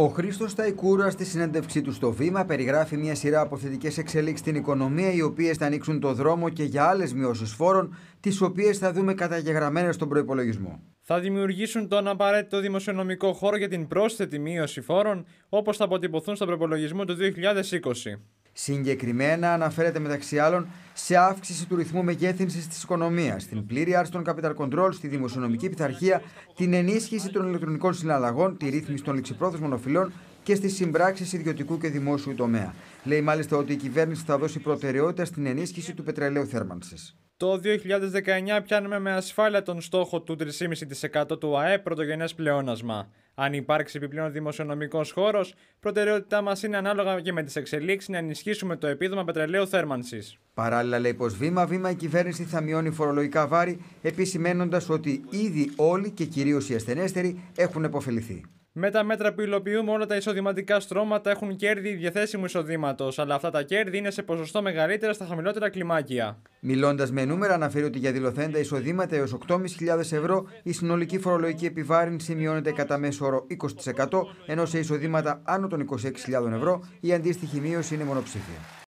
Ο Χρήστος Ταϊκούρας στη συνέντευξή του στο Βήμα περιγράφει μια σειρά από θετικές εξελίξεις στην οικονομία, οι οποίες θα ανοίξουν το δρόμο και για άλλες μειώσεις φόρων, τις οποίες θα δούμε καταγεγραμμένες στον προπολογισμό. Θα δημιουργήσουν τον απαραίτητο δημοσιονομικό χώρο για την πρόσθετη μείωση φόρων, όπως θα αποτυπωθούν στον προπολογισμό του 2020. Συγκεκριμένα αναφέρεται μεταξύ άλλων σε αύξηση του ρυθμού μεγέθυνσης της οικονομίας, στην πλήρη άρση των capital control, στη δημοσιονομική πειθαρχία, την ενίσχυση των ηλεκτρονικών συναλλαγών, τη ρύθμιση των ληξιπρόθεσμων οφειλών και στις συμπράξεις ιδιωτικού και δημόσιου τομέα. Λέει μάλιστα ότι η κυβέρνηση θα δώσει προτεραιότητα στην ενίσχυση του πετρελαίου θέρμανσης. Το 2019 πιάνουμε με ασφάλεια τον στόχο του 3,5% του ΑΕΠ πρωτογενές πλεόνασμα. Αν υπάρξει επιπλέον δημοσιονομικός χώρος, προτεραιότητά μας είναι ανάλογα και με τις εξελίξεις να ενισχύσουμε το επίδομα πετρελαίου θέρμανσης. Παράλληλα, λέει πως βήμα-βήμα η κυβέρνηση θα μειώνει φορολογικά βάρη, επισημένοντας ότι ήδη όλοι και κυρίως οι ασθενέστεροι έχουν επωφεληθεί. Με τα μέτρα που υλοποιούμε, όλα τα εισοδηματικά στρώματα έχουν κέρδη διαθέσιμου εισοδήματος, αλλά αυτά τα κέρδη είναι σε ποσοστό μεγαλύτερα στα χαμηλότερα κλιμάκια. Μιλώντας με νούμερα, αναφέρει ότι για δηλωθέντα εισοδήματα έως 8.500 ευρώ η συνολική φορολογική επιβάρυνση μειώνεται κατά μέσο όρο 20%, ενώ σε εισοδήματα άνω των 26.000 ευρώ η αντίστοιχη μείωση είναι μονοψήφια.